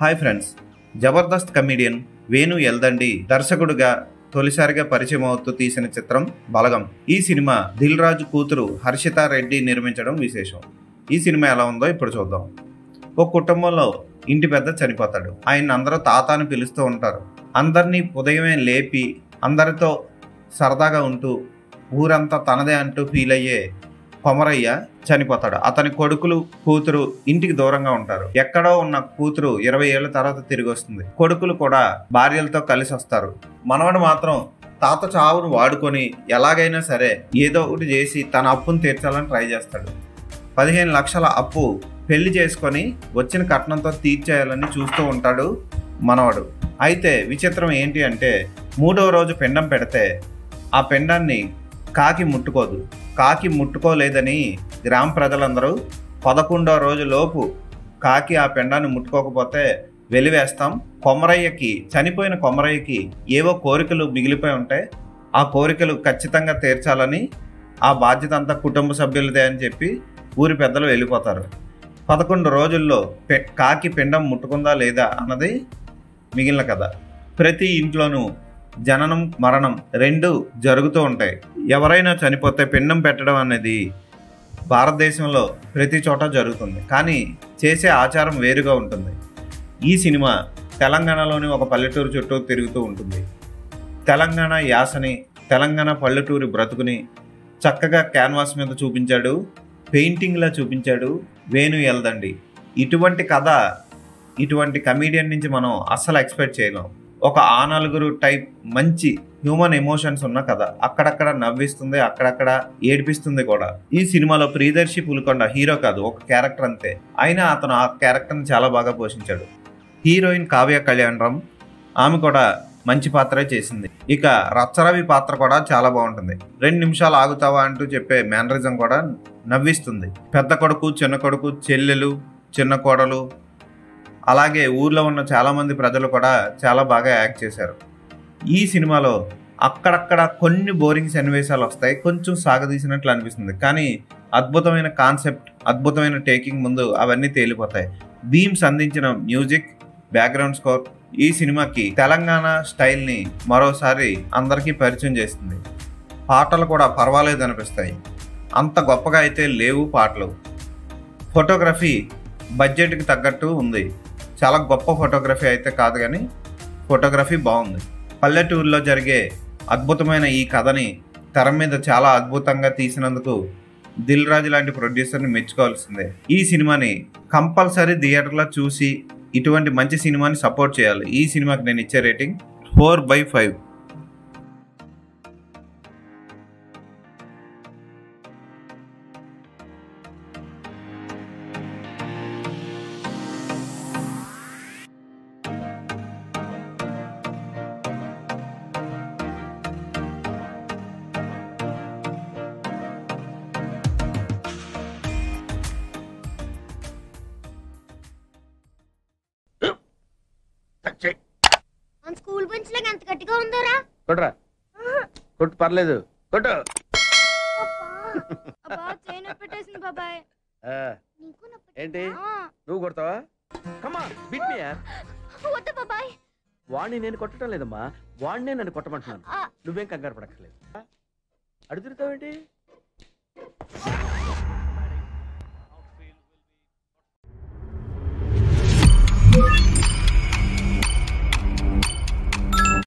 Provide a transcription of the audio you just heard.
Hi friends. Jabardasth comedian Venu Yeldandi దర్శకుడుగా తొలిసారిగా పరిచయం అవుతూ తీసిన చిత్రం బలగం. ఈ సినిమా దిల్ రాజు కూతురు హర్షిత రెడ్డి నిర్మించడం విశేషం. ఈ సినిమా ఎలా ఉందో ఇప్పుడు చూద్దాం. ఒక కుటుంబంలో ఇంటి పెద్ద చనిపోతాడు. ఆయన అందరూ తాత అని పిలుస్తూ ఉంటారు. అందరినీ ఉదయమే లేపి అందరితో సరదాగా ఉంటూ ఊరంతా తనదే అంటూ ఫీల్ అయ్యే కొమరయ్య చనిపోతాడు. అతని కొడుకులు కూతురు ఇంటికి దూరంగా ఉంటారు. ఎక్కడో ఉన్న కూతురు ఇరవై ఏళ్ళ తర్వాత తిరిగి వస్తుంది. కొడుకులు కూడా భార్యలతో కలిసి వస్తారు. మనవడు మాత్రం తాత చావును వాడుకొని ఎలాగైనా సరే ఏదో ఒకటి చేసి తన అప్పును తీర్చాలని ట్రై చేస్తాడు. పదిహేను లక్షల అప్పు పెళ్ళి చేసుకొని వచ్చిన కట్నంతో తీర్చేయాలని చూస్తూ ఉంటాడు మనవడు. అయితే విచిత్రం ఏంటి అంటే మూడవ రోజు పిండం పెడితే ఆ పిండాన్ని కాకి ముట్టుకోదు. కాకి ముట్టుకోలేదని గ్రామ ప్రజలందరూ పదకొండో రోజు లోపు కాకి ఆ పిండాన్ని ముట్టుకోకపోతే వెలివేస్తాం. కొమరయ్యకి చనిపోయిన కొమరయ్యకి ఏవో కోరికలు మిగిలిపోయి ఉంటాయి ఆ కోరికలు ఖచ్చితంగా తీర్చాలని ఆ బాధ్యత అంతా కుటుంబ సభ్యులదే అని చెప్పి ఊరి పెద్దలు వెళ్ళిపోతారు. పదకొండు రోజుల్లో పె కాకి పిండం ముట్టుకుందా లేదా అన్నది మిగిలిన కథ. ప్రతి ఇంట్లోనూ జననం మరణం రెండు జరుగుతూ ఉంటాయి. ఎవరైనా చనిపోతే పిండం పెట్టడం అనేది భారతదేశంలో ప్రతి చోట జరుగుతుంది. కానీ చేసే ఆచారం వేరుగా ఉంటుంది. ఈ సినిమా తెలంగాణలోని ఒక పల్లెటూరు చుట్టూ తిరుగుతూ ఉంటుంది. తెలంగాణ యాసని తెలంగాణ పల్లెటూరి బ్రతుకుని చక్కగా క్యాన్వాస్ మీద చూపించాడు పెయింటింగ్లా చూపించాడు వేణు ఎల్దండి. ఇటువంటి కథ ఇటువంటి కమీడియన్ నుంచి మనం అస్సలు ఎక్స్పెక్ట్ చేయలేం. ఒక ఆ నలుగురు టైప్ మంచి హ్యూమన్ ఎమోషన్స్ ఉన్న కథ. అక్కడక్కడ నవ్విస్తుంది అక్కడక్కడ ఏడిపిస్తుంది కూడా. ఈ సినిమాలో ప్రియదర్శి పులికొండ హీరో కాదు ఒక క్యారెక్టర్ అంతే. అయినా అతను ఆ క్యారెక్టర్ని చాలా బాగా పోషించాడు. హీరోయిన్ కావ్య కళ్యాణరామ్ ఆమె కూడా మంచి పాత్రే చేసింది. ఇక రచ్చరవి పాత్ర కూడా చాలా బాగుంటుంది. రెండు నిమిషాలు ఆగుతావా అంటూ చెప్పే మేనరిజం కూడా నవ్విస్తుంది. పెద్ద కొడుకు చిన్న కొడుకు చెల్లెలు చిన్న కోడలు అలాగే ఊర్లో ఉన్న చాలామంది ప్రజలు కూడా చాలా బాగా యాక్ట్ చేశారు. ఈ సినిమాలో అక్కడక్కడ కొన్ని బోరింగ్ సన్నివేశాలు వస్తాయి కొంచెం సాగదీసినట్లు అనిపిస్తుంది. కానీ అద్భుతమైన కాన్సెప్ట్ అద్భుతమైన టేకింగ్ ముందు అవన్నీ తేలిపోతాయి. బీమ్స్ అందించిన మ్యూజిక్ బ్యాక్గ్రౌండ్ స్కోర్ ఈ సినిమాకి తెలంగాణ స్టైల్ని మరోసారి అందరికీ పరిచయం చేస్తుంది. పాటలు కూడా పర్వాలేదు అనిపిస్తాయి. అంత గొప్పగా అయితే లేవు పాటలు. ఫోటోగ్రఫీ బడ్జెట్కి తగ్గట్టు ఉంది. చాలా గొప్ప ఫోటోగ్రఫీ అయితే కాదు కానీ ఫోటోగ్రఫీ బాగుంది. పల్లెటూరులో జరిగే అద్భుతమైన ఈ కథని తెర మీద చాలా అద్భుతంగా తీసినందుకు దిల్ రాజు లాంటి ప్రొడ్యూసర్ని మెచ్చుకోవాల్సిందే. ఈ సినిమాని కంపల్సరీ థియేటర్లో చూసి ఇటువంటి మంచి సినిమాని సపోర్ట్ చేయాలి. ఈ సినిమాకి నేను ఇచ్చే rating four by five. School bench లాగా ఎంత గట్టిగా ఉందోరా? కొట్రా కొట్టు పర్లేదు. కొట్టు. పెట్టేసింది బాబాయ్. ఆ, నీకు నొప్పి ఏంటి? ఆ, నువ్వు కొడతావా? కమా బిట్ మీ యార్ వద్దు బాబాయ్. వాడిని నేను కొట్టడం లేదమ్మా. వాడినే నన్ను కొట్టమంటున్నాను. ఆ, నువ్వేం కంగారు పడక్కర్లేదు. అడుగుతావేంటి